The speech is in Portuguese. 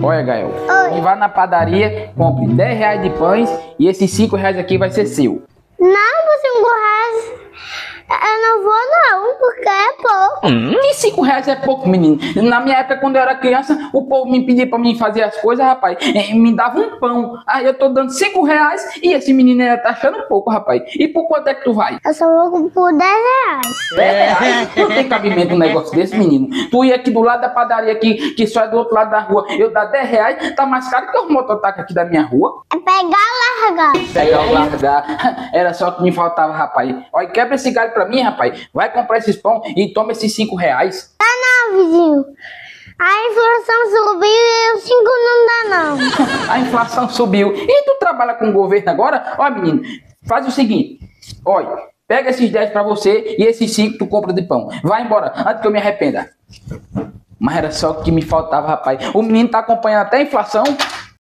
Olha, Gael. E vá na padaria, compre 10 reais de pães e esses 5 reais aqui vai ser seu. Não, por cinco reais. Eu não vou não, porque é pouco. Hum, e 5 reais é pouco, menino. Na minha época, quando eu era criança, o povo me pedia pra mim fazer as coisas, rapaz. eh, Me dava um pão. Aí eu tô dando 5 reais e esse menino ainda tá achando pouco, rapaz. E por quanto é que tu vai? Eu só vou por 10 reais. 10 reais? Não tem cabimento um negócio desse, menino. Tu ia aqui do lado da padaria aqui, que só é do outro lado da rua, eu dar 10 reais, tá mais caro que os mototáxis aqui da minha rua. É pegar e largar. Pegar o largar. Era só o que me faltava, rapaz. Olha, quebra esse galho pra mim, rapaz. Vai comprar esses pão e toma esses 5 reais. Tá não, vizinho. A inflação subiu e os 5 não dá não. A inflação subiu. E tu trabalha com o governo agora? Ó, menino, faz o seguinte. Olha, pega esses 10 pra você e esses 5 tu compra de pão. Vai embora, antes que eu me arrependa. Mas era só o que me faltava, rapaz. O menino tá acompanhando até a inflação.